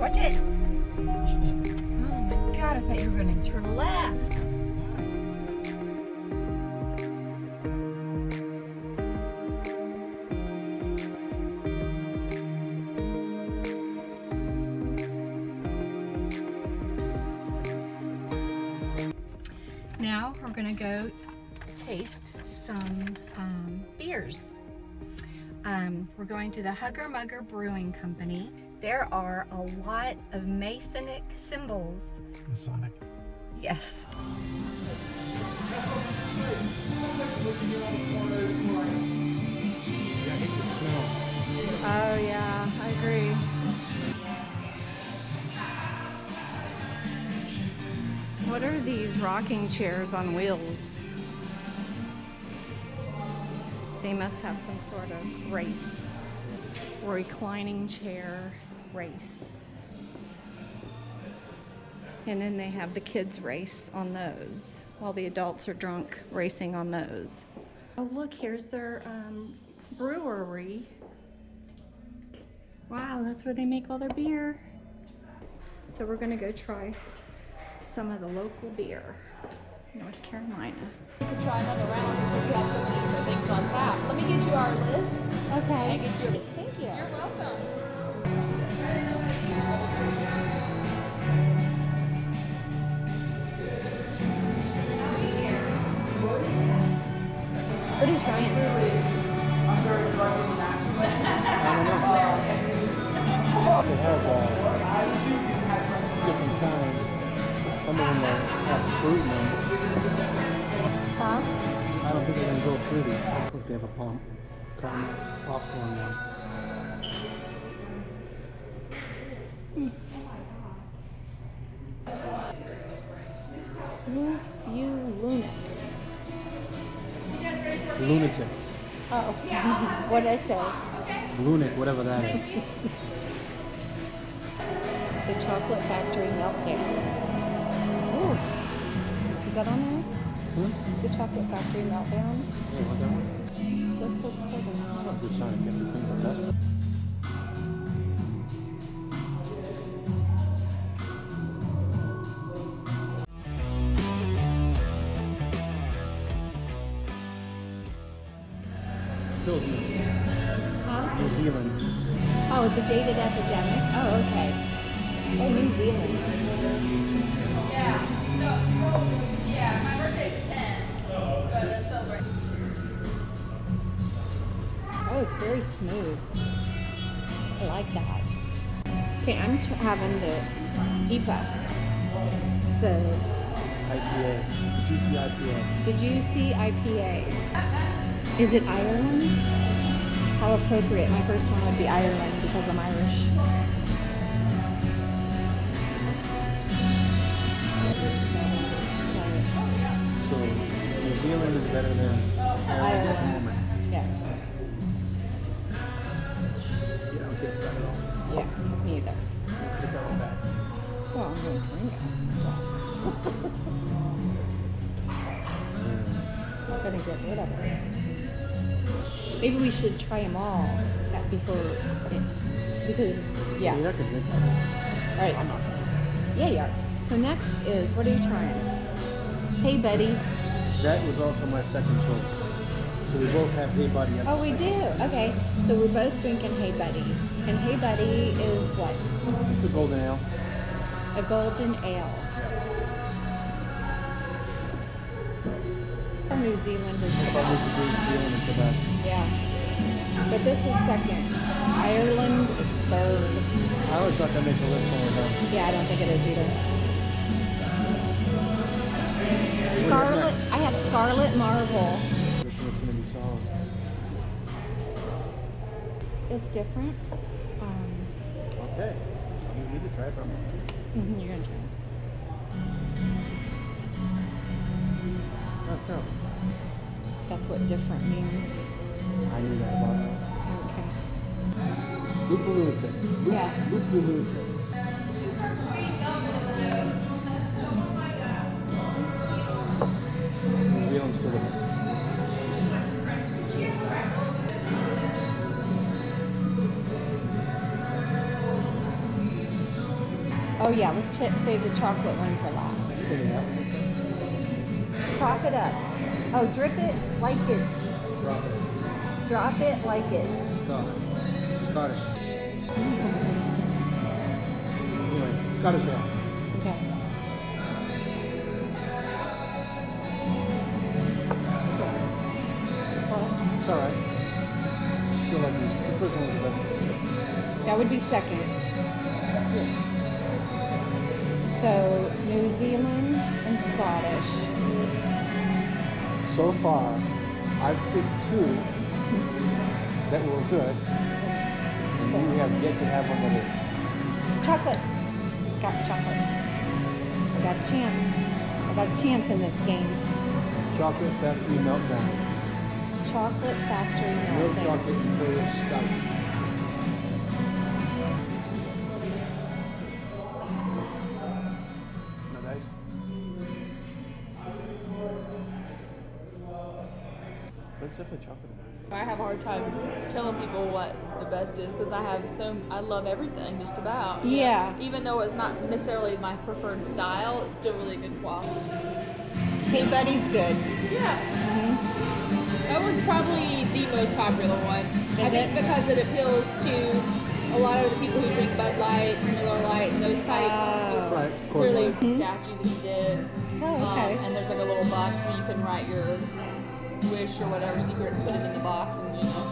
Watch it. Oh my god, I thought you were going to turn left. Now we're gonna go taste some um, beers. Um, we're going to the Hugger Mugger Brewing Company. There are a lot of Masonic symbols. Masonic. Yes. I hate the smell. Oh yeah, I agree. What are these rocking chairs on wheels? They must have some sort of race. Or reclining chair race. And then they have the kids race on those while the adults are drunk racing on those. Oh look, here's their um, brewery. Wow, that's where they make all their beer. So we're gonna go try some of the local beer, North Carolina. You can try another round because we have so many different things on tap. Let me get you our list Okay. get you. Thank you. You're welcome. What are you trying? I don't know. They have uh, different kinds. Some of them are, have fruit in them. Huh? I don't think they're gonna go fruity. I think they have a pump, caramel popcorn one. What did I say? lunatic, whatever that is. The Chocolate Factory Meltdown. Ooh. Is that on there? Hmm? The Chocolate Factory Meltdown? Yeah, what that one? So that's so cool. It's not a good sign. Get the thing test it. Pilsner, Huh? New Zealand. Oh, the jaded epidemic. Oh, okay. Oh, New Zealand. Yeah. No. Oh, yeah, my birthday's 10. So let's celebrate. Oh, it's very smooth. I like that. Okay, I'm t- having the IPA. The IPA, The juicy IPA. the juicy IPA. Is it Ireland? How appropriate. My first one would be Ireland because I'm Irish. So New Zealand is better than Ireland at the moment. Yes. Yeah, I don't care that at all. Yeah, me either. Put that one back. Well, I'm going to drink it. I'm gonna get rid of it. Maybe we should try them all at- before, because, yeah. You're not gonna drink that. All right. I'm not. Yeah, you are. So next is, what are you trying? Hey, buddy. That was also my second choice. So we both have Hey Buddy. Oh, we do. Okay. So we're both drinking Hey Buddy. And Hey Buddy is what? It's the Golden Ale. A golden ale. New Zealand is the best. New Zealand is the best. Yeah. But this is second. Ireland is third. I always thought that made the list when we're done. Yeah, I don't think it is either. Scarlet. I have Scarlet Marvel. This one's gonna be solid. It's different. Um, Okay. You need to try it, but I'm not. mhm, you're gonna try. it. That's terrible. That's what different means. I knew that about it. Okay. Loop the lunatic. Loop, Yeah. Loop the lunatic. New Zealand's still the. Oh yeah, let's save the chocolate one for last. Put it out. Prop it up. Oh, drip it like it's. Drop it. Drop it like it's. Scott. Scottish. Anyway, Scottish ale. Okay. It's alright. Still like these. The first one was the best. That would be second. Yeah. So New Zealand and Scottish. So far, I've picked two that were good, and you have yet to have one that is. Chocolate. Got chocolate. I got a chance. I got a chance in this game. Chocolate Factory Meltdown. Chocolate Factory Meltdown. Chocolate Imperial Stout. What's up with chocolate? I have a hard time telling people what the best is because I have so I love everything just about. you know. Yeah. Even though it's not necessarily my preferred style, it's still really good quality. Hey Buddy's good. Yeah. That one's probably the most popular one. I Is think it? because it appeals to a lot of the people who drink Bud Light, Miller Lite, and those type. Oh. It's Right, Coors Clearly, Light. the statue that he did. Oh, okay. Um, and there's like a little box where you can write your wish or whatever secret, put it in the box, and you know.